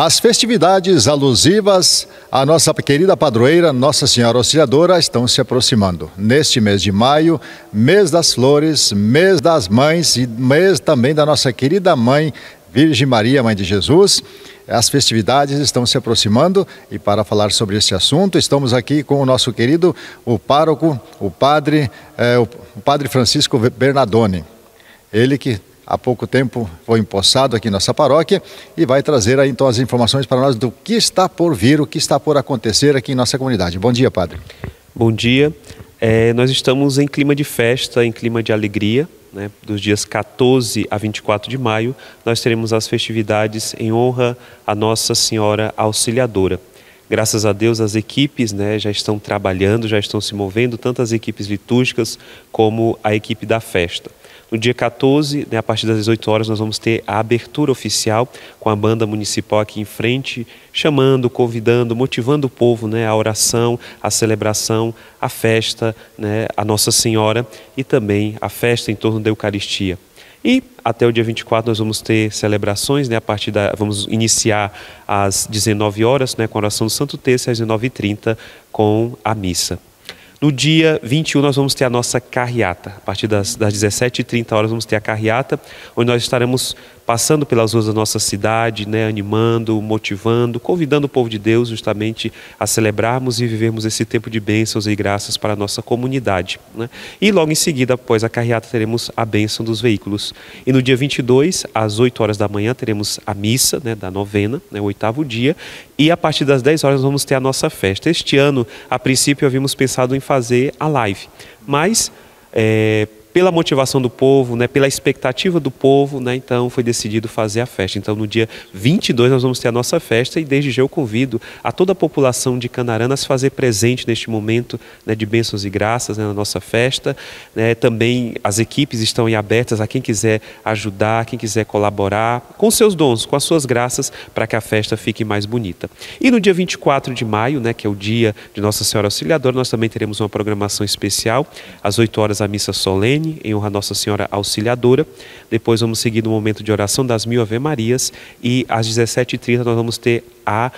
As festividades alusivas à nossa querida padroeira Nossa Senhora Auxiliadora estão se aproximando. Neste mês de maio, mês das flores, mês das mães e mês também da nossa querida mãe Virgem Maria, Mãe de Jesus. As festividades estão se aproximando e para falar sobre esse assunto, estamos aqui com o nosso querido, o pároco, o padre, eh, o padre Francisco Bernardoni. Ele que há pouco tempo foi empossado aqui nessa paróquia e vai trazer aí então as informações para nós do que está por vir, o que está por acontecer aqui em nossa comunidade. Bom dia, padre. Bom dia. É, nós estamos em clima de festa, em clima de alegria. Né? Dos dias 14 a 24 de maio, nós teremos as festividades em honra a Nossa Senhora Auxiliadora. Graças a Deus, as equipes né, já estão trabalhando, já estão se movendo, tanto as equipes litúrgicas como a equipe da festa. No dia 14, né, a partir das 18 horas, nós vamos ter a abertura oficial com a banda municipal aqui em frente, chamando, convidando, motivando o povo né, à oração, à celebração, à festa, né, a Nossa Senhora e também a festa em torno da Eucaristia. E até o dia 24 nós vamos ter celebrações, né, a partir da vamos iniciar às 19 horas, né, com a oração do Santo Terço às 19h30 com a missa. No dia 21 nós vamos ter a nossa carreata. A partir das, das 17h30 horas vamos ter a carreata, onde nós estaremos passando pelas ruas da nossa cidade, né, animando, motivando, convidando o povo de Deus justamente a celebrarmos e vivermos esse tempo de bênçãos e graças para a nossa comunidade. Né? E logo em seguida, após a carreata, teremos a bênção dos veículos. E no dia 22, às 8 horas da manhã, teremos a missa né, da novena, né, o oitavo dia, e a partir das 10 horas vamos ter a nossa festa. Este ano, a princípio, havíamos pensado em fazer a live, mas é, pela motivação do povo, né, pela expectativa do povo, né, então foi decidido fazer a festa. Então no dia 22 nós vamos ter a nossa festa e desde já eu convido a toda a população de Canarana a se fazer presente neste momento né, de bênçãos e graças né, na nossa festa. Né, também as equipes estão abertas a quem quiser ajudar, quem quiser colaborar com seus dons, com as suas graças, para que a festa fique mais bonita. E no dia 24 de maio, né, que é o dia de Nossa Senhora Auxiliadora, nós também teremos uma programação especial, às 8 horas a missa solene, em honra a Nossa Senhora Auxiliadora. Depois vamos seguir no momento de oração das mil Ave Marias e às 17h30 nós vamos ter a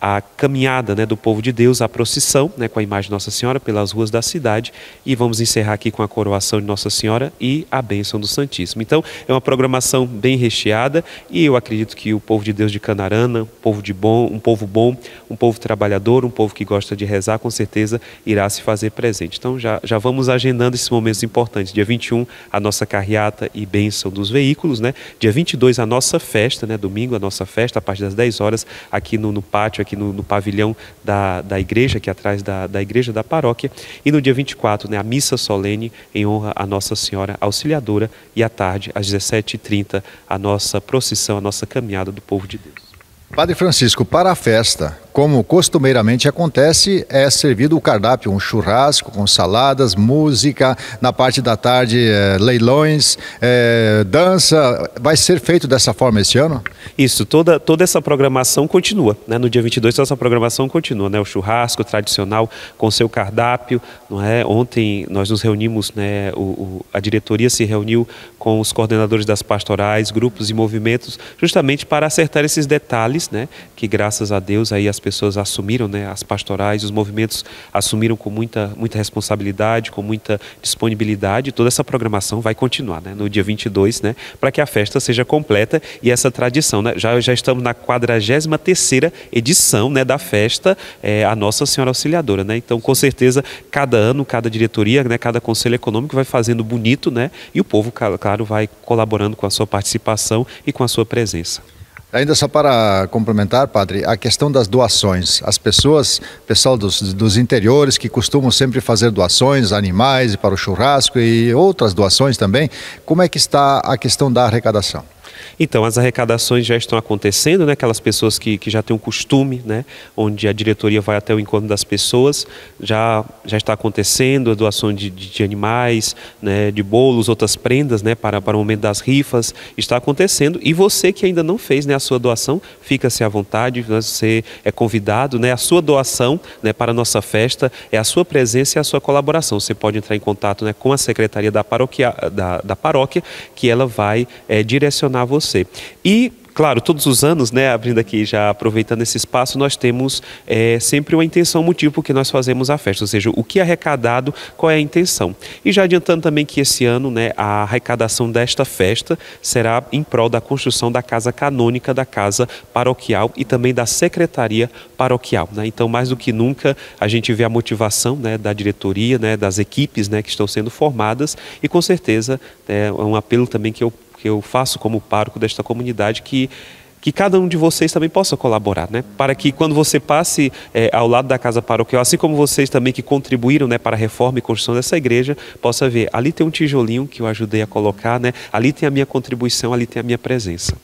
a caminhada né, do povo de Deus, a procissão né, com a imagem de Nossa Senhora pelas ruas da cidade e vamos encerrar aqui com a coroação de Nossa Senhora e a bênção do Santíssimo. Então é uma programação bem recheada e eu acredito que o povo de Deus de Canarana, um povo de bom, um povo bom, um povo trabalhador, um povo que gosta de rezar, com certeza irá se fazer presente. Então já, já vamos agendando esses momentos importantes. Dia 21 a nossa carreata e bênção dos veículos, né? Dia 22 a nossa festa, né? Domingo a nossa festa a partir das 10 horas aqui no, no pátio aqui no, no pavilhão da, da igreja, aqui atrás da, da igreja da paróquia. E no dia 24, né, a missa solene em honra a Nossa Senhora Auxiliadora. E à tarde, às 17h30, a nossa procissão, a nossa caminhada do povo de Deus. Padre Francisco, para a festa, como costumeiramente acontece, é servido o cardápio, um churrasco com saladas, música, na parte da tarde é, leilões, é, dança. Vai ser feito dessa forma esse ano? Isso, toda, toda essa programação continua. Né? No dia 22, toda essa programação continua. Né? O churrasco tradicional com seu cardápio. Não é? Ontem nós nos reunimos, né? O, o, a diretoria se reuniu com os coordenadores das pastorais, grupos e movimentos, justamente para acertar esses detalhes, né? que graças a Deus aí as pessoas assumiram, né, as pastorais, os movimentos assumiram com muita, muita responsabilidade, com muita disponibilidade. Toda essa programação vai continuar né, no dia 22, né, para que a festa seja completa e essa tradição. Né, já, já estamos na 43 edição né, da festa é, a Nossa Senhora Auxiliadora. Né, então, com certeza, cada ano, cada diretoria, né, cada conselho econômico vai fazendo bonito né, e o povo, claro, vai colaborando com a sua participação e com a sua presença. Ainda só para complementar, padre, a questão das doações. As pessoas, pessoal dos, dos interiores que costumam sempre fazer doações, animais para o churrasco e outras doações também, como é que está a questão da arrecadação? Então, as arrecadações já estão acontecendo, né? aquelas pessoas que, que já têm um costume, né? onde a diretoria vai até o encontro das pessoas, já, já está acontecendo a doação de, de, de animais, né? de bolos, outras prendas né? para, para o momento das rifas, está acontecendo. E você que ainda não fez né? a sua doação, fica-se à vontade, né? você é convidado, né? a sua doação né? para a nossa festa é a sua presença e a sua colaboração. Você pode entrar em contato né? com a secretaria da paróquia, da, da paróquia que ela vai é, direcionar você. E claro, todos os anos, né, abrindo aqui, já aproveitando esse espaço, nós temos é, sempre uma intenção, um motivo porque nós fazemos a festa, ou seja, o que é arrecadado, qual é a intenção. E já adiantando também que esse ano, né, a arrecadação desta festa será em prol da construção da casa canônica da casa paroquial e também da secretaria paroquial. Né? Então, mais do que nunca, a gente vê a motivação né, da diretoria, né, das equipes né, que estão sendo formadas e com certeza é um apelo também que eu que eu faço como pároco desta comunidade que que cada um de vocês também possa colaborar, né? Para que quando você passe é, ao lado da casa paroquial, assim como vocês também que contribuíram, né, para a reforma e construção dessa igreja, possa ver, ali tem um tijolinho que eu ajudei a colocar, né? Ali tem a minha contribuição, ali tem a minha presença.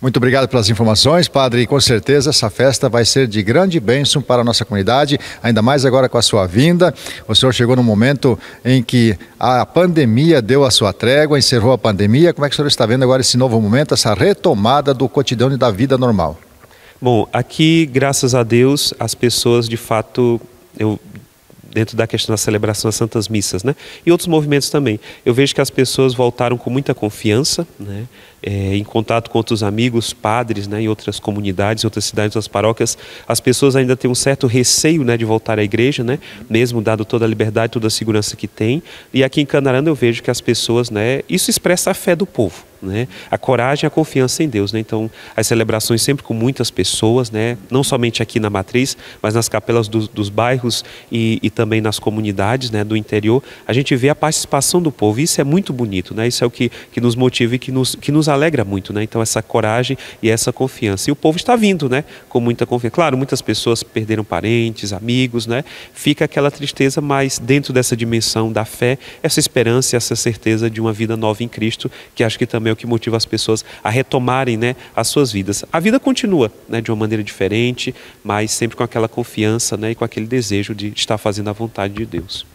Muito obrigado pelas informações, padre. E com certeza essa festa vai ser de grande bênção para a nossa comunidade, ainda mais agora com a sua vinda. O senhor chegou no momento em que a pandemia deu a sua trégua, encerrou a pandemia. Como é que o senhor está vendo agora esse novo momento, essa retomada do cotidiano e da vida normal? Bom, aqui, graças a Deus, as pessoas de fato, eu dentro da questão da celebração das santas missas, né? E outros movimentos também. Eu vejo que as pessoas voltaram com muita confiança, né? É, em contato com outros amigos, padres, né, em outras comunidades, em outras cidades, outras paróquias, as pessoas ainda têm um certo receio, né, de voltar à igreja, né, mesmo dado toda a liberdade, toda a segurança que tem. E aqui em Canarana eu vejo que as pessoas, né, isso expressa a fé do povo. Né? A coragem a confiança em Deus. Né? Então, as celebrações sempre com muitas pessoas, né? não somente aqui na matriz, mas nas capelas do, dos bairros e, e, também nas comunidades né? do interior, a gente vê a participação do povo. Isso é muito bonito, né? isso é o que, que nos motiva e que nos, que nos alegra muito. Né? Então, essa coragem e essa confiança. E o povo está vindo com muita confiança. Claro, muitas pessoas perderam parentes, amigos, fica aquela tristeza, mas dentro dessa dimensão da fé, essa esperança e essa certeza de uma vida nova em Cristo, que acho que também também é o que motiva as pessoas a retomarem né, as suas vidas. A vida continua né, de uma maneira diferente, mas sempre com aquela confiança né, e com aquele desejo de estar fazendo a vontade de Deus.